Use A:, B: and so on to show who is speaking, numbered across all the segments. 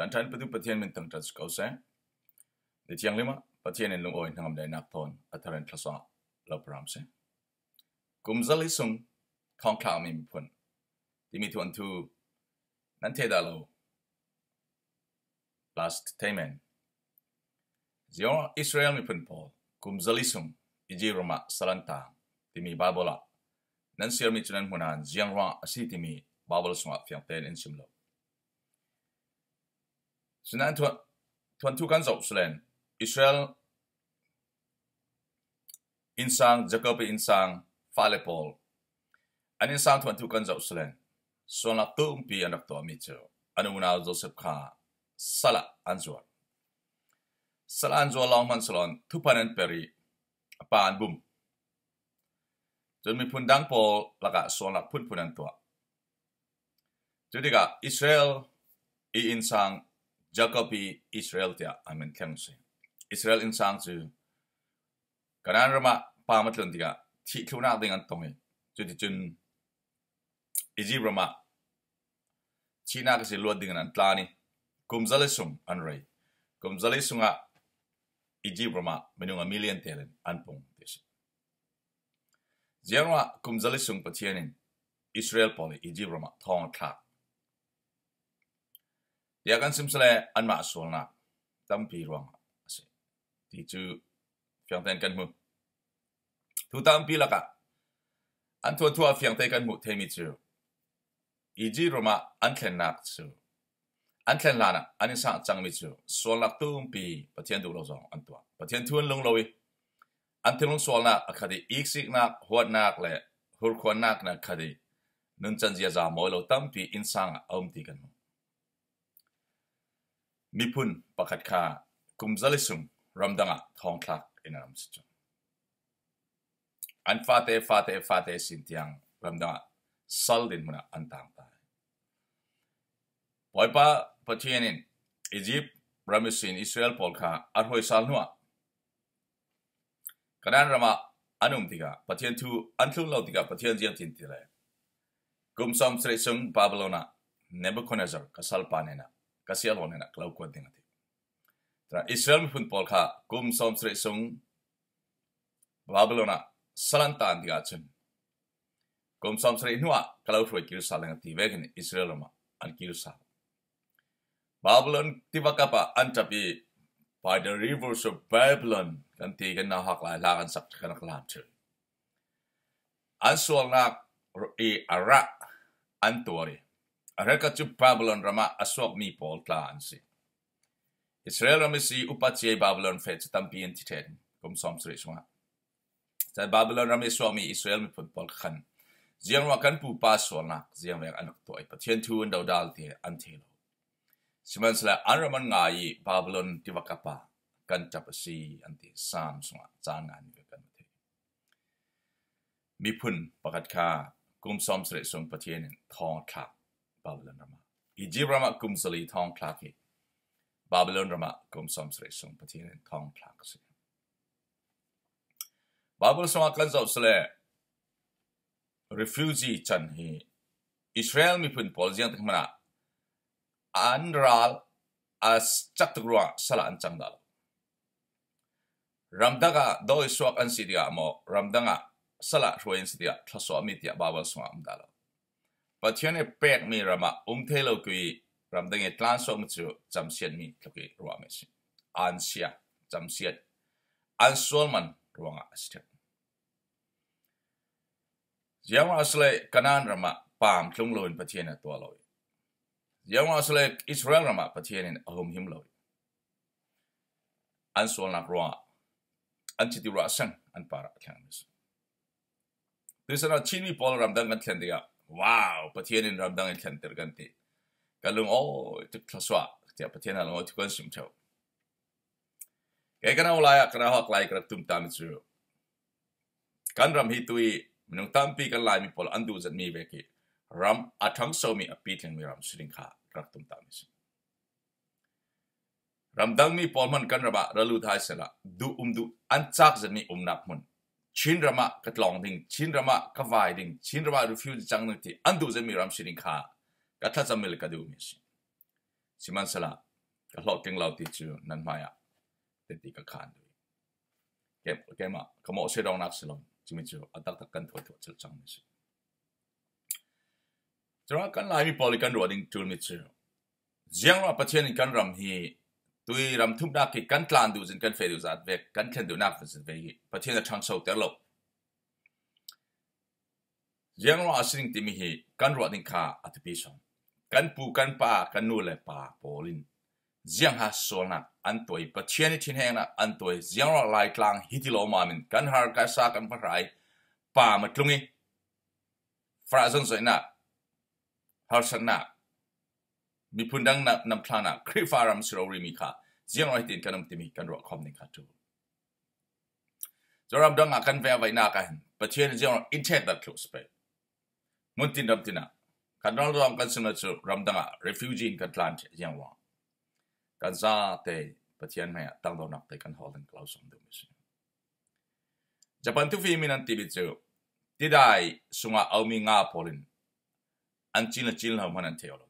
A: จันทันปฏิปเทียนมันตั้งแต่สกาวเซนดิที่ยังลิมาปฏิเทียนลุงโอ้ยนางมได้นักทอนอัตรันทรศลาบรามเซกุมซาลิซุงทองคลาวมีพุนที่มีทวนทูนันเทดาโล last tamen จออิสราเอลมีพุนพอกุมซาลิซุงอิจิรมาสลันตาที่มีบาบลานั้นเสียมีจุนันหุนานจียงว่าสิที่มีบาบลสุงอัฟยังเตนอินชิมโล سنة 22 kan zau sulen Israel insang Jacob insang fale pol an insang 22 kan zau sulen sona tum pi anak to mi chu anu na Joseph kha sala anjua sala anjua long man salon thupanan peri pan bum จนมีพุนดังโปลักะโซนักพุนพุนันตัวจุดที่กะอิสราเอลอีอินซัง Jacobi Israel tia amen khang se Israel in sang chu kanan rama pa matlon tia thi thuna ding an tong chu ti chun Egypt rama China ka se lo ding an tlani kumzalisum an rei kumzalisunga Egypt rama menunga million telen an pong tes Zianwa kumzalisung patienin Israel poli Egypt rama thong thak ยากันซิมสเลอันมาสวลนะตั้มพีรวงสิที่จูเฟียงเตนกันมุทุตั้มพีละกะอันทัวทัวฟียงเตนกันมุเทมิจูอีจีรมาอันเทนนักจูอันเทนลานะอันนี้สังจังมิจูสวนละตั้มปีประเทศดูโลจองอันตัวประเทศทวนลงเลยอันที่ลงสวลนักคดีอีกสิกนักหัวนักเลยหัวคนนักนะคดีนุนจันจียจามอยเราตั้มพีอินสังอมตีกันมุมิพุนปักขัดคากุมซาลิสุงรัมดังะทองคลักอินารมสุจงอันฟาเตฟาเตฟาเตสินทียงรัมดังะซัลดินมุนะอันต่างตายปอยปะปะเทียนินอียิปต์รามิสินอิสราเอลพอลคาอัลฮอยซัลนัวกระนั้นรามาอันุมติกาปะเทียนทูอันทุลเลาติกาปะเทียนเจียมจินติเลกุมซอมสเรซุงบาบลอนาเนบุคเนซอร์กัสซัลปานเนนา kasih aron na klau kuat ding ati tra israel pun polka kum som sre sung babylona salantan dia chen kum som inua nuwa kalau fro saling ati vegen israel ma an kirusal babylon tivakapa antapi by the rivers of babylon kan ti nahak kan na hak lai la kan sak kan klam chu an nak e arak an Rekatju Babylon rama aswab mi pol tlaansi. Israel rama si upatye Babylon fet tam pien titen kom som sri swa. Ta Babylon rama aswab mi Israel mi pol khan. Ziang wa kan pu pa so na ziang wer anak toy patien tu ndaw dal te antelo. Siman sala anraman ngai Babylon tiwakapa kan tapasi anti sam swa changan ka kan te. Mi phun pakat kha kum som sri song patien thong thak Babylon Rama. I jib Rama kum sali thong klaki. Babylon Rama kum som sri sung patin thong klak si. Babylon sung aklan zau sele refugee chan hi. Israel mi pun pol jiang tak mana. Anral as chak tugrua sala an chang dal. Ramdaga do iswak an sidia mo ramdanga sala ruin sidia thaso amitia babal sunga amdala. ปัจจุบันเป็กมีรามาอุ้มเทลกุยรำดังเอตลานสมจูจำเสียนมีทุกีรัวเมสิอันเสียจำเสียนอันสวลมันรัวงอาสเียังว่าสเลกันนันรามาปามคลุงลอยปัจจุบันตัวลอยยังว่าสเลอิสราเอลรามาปัจจุบันอาุมหิมลอยอันสวลนักรัวอันจิติรัวสังอันปาระแข่งมิสดิฉันเอาชินีพอลรำดังกันเทนเดียวว้าวพระเทศนรับดังเห็นเดกันทีก็ลงโอ้จุดทศวรรษจะประเทศนั้นโอ้ทุกคนชมเชาแกก็น่าอุลายก็น่าหักไหลกระตุ้มตามจู่การรำฮิตุยมันต้องตั้มปีกันหลายมีพลอันดูจนมีเวกิรำอัตังสโสมีอภิธรรมีรำสุริงห์ขากระตุ้มตามจู่รำดังมีพลมันกันระบะระลุท้ายสละดูอุ่มดูอันจักจนมีอุ่มนักมันชินระมะก็ลองดิ่งชินระมะก็ววายดิ่งชินระมะรูฟิวจังนึกที่อันดูจะมีรำชินิขากัดทัศมิลก็ดูมิสิสิมันสละกัหลอกเก่งเราติจูนันมายะเดติกัขานดูเกมเกมอะขโมยเสดองนักสลอนจิมิจูอัตักตะกันัวทถวดจุดจังมิสิจรากันลายมีปอลิกันรัวดิ่งจูมิจูเจียงรัาประเทศนี้กันรำฮี tuy ram thum da ki kan tlan du jin kan fe du zat ve kan khen du na fa zin ve hi pathian a chang so ter lo jeng ro asing ti mi hi kan ro ding kha at pi som kan pu kan pa kan nu le pa polin jiang ha so na an toi pathian ni thin heng na an toi jiang ro lai tlang hi ti lo ma min kan har ka sa kan pa rai pa ma tlungi fra zon zoi na har san na มีพุ่นดังนัับนบพลานะคริฟารัมสโรริมิค่ะเสียงไรตินกันนำติมิกันรัวคอมนิค่ะจูจอรับดังอาการแวไว้นากันประเทศเสียงอินเทอร์เน็ตคลุสไปมุ่งตินดับตินะคันนอลรองกันสมัชชนุนรดังอาเรฟูจินกันทลันเจียงวังกันซาเตประเทศแม่ตั้งโดนักเตกันฮอลลันกลาวสมดุมิสิจะปันทุกฟีมินันติบิจูที่ได้สุงาเอามีงาพอลินอันจีนละจินลามันเทียว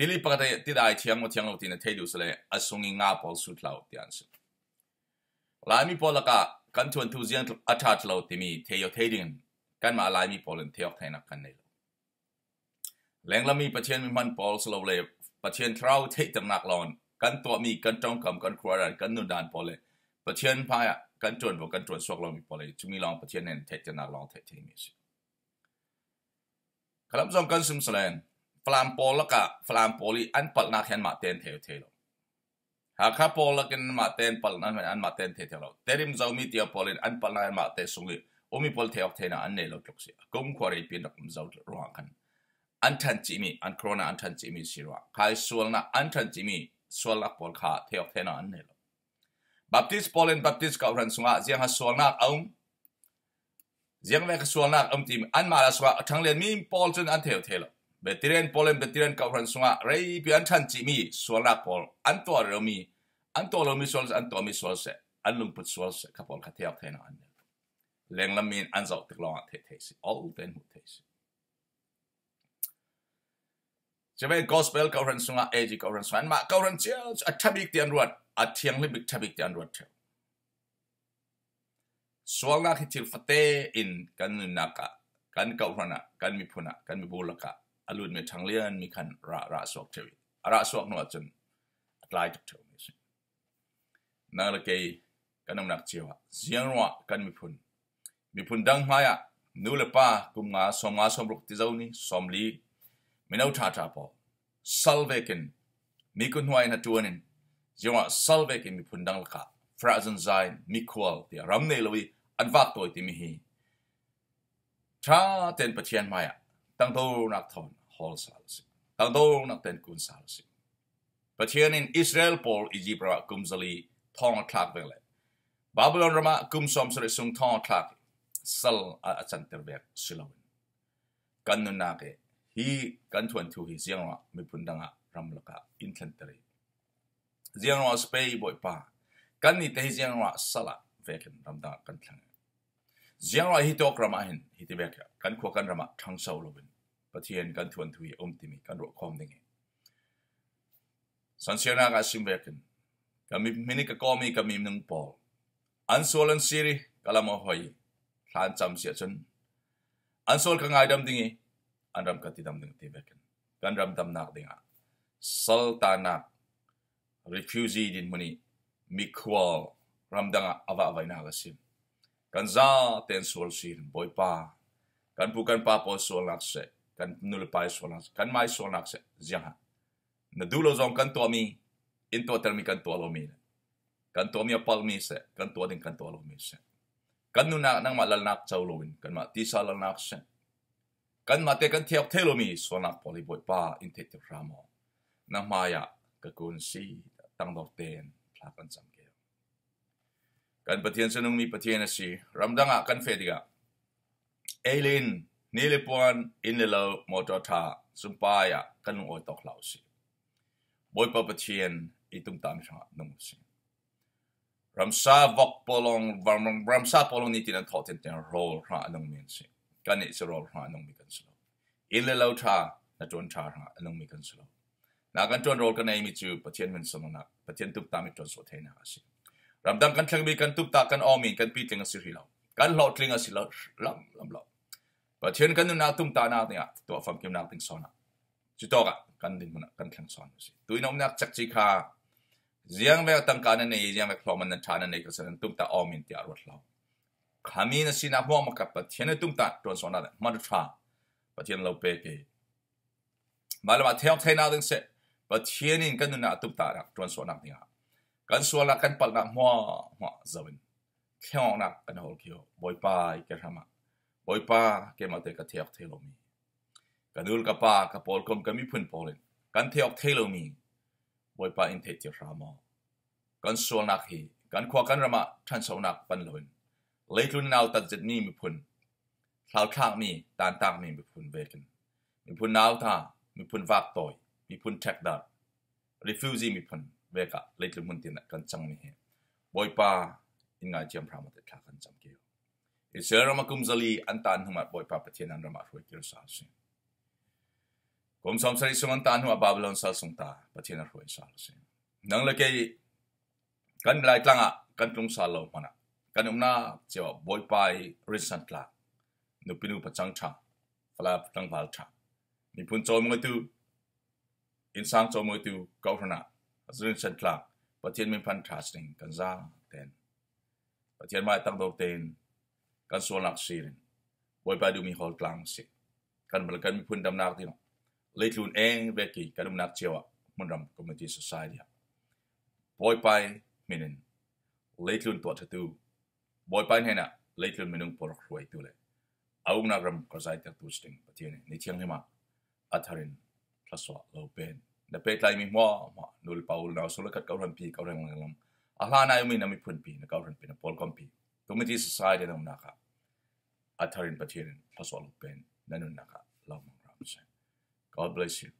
A: ติลิปก็ได้ได้ที้งบที้งบที่นเ่ที่ดูสิเลยอสุงินงอาบอลสุดเล่าที่อันสุิลายมีพอล้วก็กันทุนทุเรียนอัจฉริยะที่มีเที่ยวเที่ยงกันมาลายมีพอเัยเที่ยวเที่ยงกันเลยแ่งละมีประเทศมีมันพอสุดเลยประเทศเท่าเที่จำนักหลอนกันตัวมีกันจ้องกำกันครัวรันกันนุ่นดานพอลเลยประเทศพายกันจวนบวกกันจวนสวกเรลมีพอลเลยจึงมีลองประเทศนั้นเที่ยวจำนักหลอนเทียวเทียนมีสิครับสองการสืบสเลน flampol la ka flampoli an palna hian ma ten theu theu lo ha kha pol la ken ma ten palna hian an ma ten theu theu lo terim zomi tia polin an palna hian ma te sungi omi pol theu theu na an ne lo klok si kom khwari pin na kum zaut ro kan an than chi mi an corona an than chi mi sirwa khai sual na an than chi mi sual la pol kha theu theu na an ne lo baptist polin baptist ka ran sunga jiang ha sual na aung jiang ve ka sual na am tim an ma la suwa thang len mi pol chun an theu theu lo Betiren polen betiren kau ransua rei pian chan cimi suara pol antua romi antua romi sual antua mi sual se anlung put sual se kapol katiak tena ande. Leng lamin anzau tiklong te tesi all ten hu tesi. Jabe gospel kau ransua eji kau ransua ma kau ransua atabik tian ruat atiang libik tabik tian ruat teo. Sual ngak hitil fate in kan naka kan kau rana kan mi puna kan mi bulaka อลุนเมทังเลียนมีคันระระสวกเทวิระสวกนวดจนกลายจากเทวมิสนั่นละเกยกันนำหนักเจียวเสียงว่ากันมีพุนมีพุนดังไห้อะนูเลป้ากุมงาสมงาสมรุกติเจ้านี่สมลีไม่เอาท่าท่าพอสัลเวกินมีคนหวยนัวนึงเจ้าสัลเวกินมีพุนดังละกะฟราซันไซมีควอลที่รำเนลวีอันวักตัวที่มีฮีชาเต็นปะเทียนไม่อะตั้งตัวนักทอน holsalsi. Kaldong nak ten kun salsi. Patianin Israel pol Egypra kumzali thong thak vele. Babylon rama kum som sri sung thong thak sal a chanter vek silawin. Kannun nake hi kan thuan thu hi ziangwa mi pundanga ramlaka intlantari. Ziangwa spei boy pa. Kan ni te hi ziangwa sala vekin ramda kan thang. Ziangwa hi tok rama hin hi tibekya kan kwa kan rama thang sawlawin. ประเทนกันทวนทวีอมติมีกันรคอมดงสันเชียนากาซิมเบกันกามีมินิกกอมีกามีนงปอลอันสวลันซีรีกาลามอหอยทานจำเสียจนอันสวลกังไงดำดิงอันรำกติดำดิงติเบกันกันรำดำนักดิงะสัลตานักรีฟูวซีดินมันีมิควอลรำดังะอวะอวัยนากาซิมกันซาเตนสวลซีร์บอยปากันบุกันป้าปอสวลนักเซ kan nul pai sonas kan mai sonak se jaha na dulo zong kan to mi in to termi kan to lo mi kan to mi apal mi se kan to din kan to lo mi se kan nu na nang ma lal nak chau loin kan ma ti sa lal nak se kan ma te kan thiap thelo mi sonak poli boi pa in te te ramo na maya ka kun si tang dok ten phla kan cham ke kan pathian sanung mi pathian asi ramdanga kan fe diga Eileen Nele puan inelo motota sumpaya kanung oi tok lausi. Boy pa patien itung tang sa nungusi. Ramsa vok polong ramsa polong ni tinan thotin tinan roll ha anung minsi. Kani is roll ha anung mikan silo. Inelo ta na tuan ta ha anung mikan silo. Na kan tuan roll kan ay mitu patien min samana patien tuk tamit tuan so tena asi. Ramdam kan tlang mi kan tuk ta kan omi kan piting asirilaw. Kan lo tling asilaw lam lam lam. ปะเชียนกันนุนาตุมตานาเนี่ยตัวฟังกิมนาติงสอนะจุดตโตกะกันดินมันกันแข็งสอนสิตุยน้องนักจักจิกาเจียงแมกตั้งการนั่นเองเจียงแมกพร้อมมันนั่นชานันเองก็แสดงตุ้มตาออมินที่อารวัดเราขามีนัสินะห่วงมากับปะเชียนตุ้มตาตัวสอนนั่นมันจะช้าปะเชียนเราเป๊กเองมาเรามาเที่ยวเที่ยนาดึงเสร็จเชียนนี่กันนุนาตุ้มตาละตัวสอนนั่นเนี่ยกันส่วนละกันปะละหม้อหม้อจะเองเที่ยวนักกันหัวเขียวบอยไปแกทำอ่โอยป้าเกมาเตกะเทียกเทลมีกันดูลกะปากับปอลคมกะมีพื้นปอลินกันเทียกเทลมีโอยป้าอินเทจิรามากันสวนนักฮีกันขวากันรามาท่านสาวนักปันลินเลยทุนเอาตัดจิตนี้มีพุ่นคลาวข้างมีตานตางมีมีพุ่นเวกัน มีพุ่นเอาท่ามีพุ่นวากต่อยมีพุ่นแท็กดาบรีฟิวซีมีพุ่นเวกะเลยทุนมุนตินกันจังมีเหฮโอยป้าอินไงเจียมพรามาเตกะกันจังเกี่ยว He se rama kum zali antan humat boy papatien an ramat hoi kiro sal sin. Kum som sari sum antan humat Babylon sal sung ta patien ar hoi sal sin. Nang leke kan lai tlanga kan tlung sal lo mana. Kan umna chewa boy pai risan tla. Nupinu pachang chang. Fala patang val chang. cha, nipun chom ngay tu. In sang chom ngay tu kau rana. Azrin san tla. Patien min pan trasning kan zang ten. Patien mai tang dok ten. กันส่วนหลักสี่เลยไปดูมีหอกลางสิกันบริการมีพื้นดำนักที่เลยทุนเองเวกีกันดำนักเชียวมันรำก็มันที่สุดสายเดียบไปไปมินเลยทุนตัวทัตูบไปไปเนี่นะเลยทุนมินุงปลอกรวยตัวเลยเอางักรำก็ใจจากตัวสิ่งประเทศนี้ในเชียงใหมาอัธรินทัศวะเราเป็นเด็กเป็ดไล่มีหัวนูร์ปาวล์นาวสุลกัดเกาหลีพีเกาหลีลังลังอาลานายมีนามีพื้นปีนะเกาหลีปีนะปอลกัมปี community society na unaka at harin patirin pasol pen nanunaka lamang ramse. God bless you.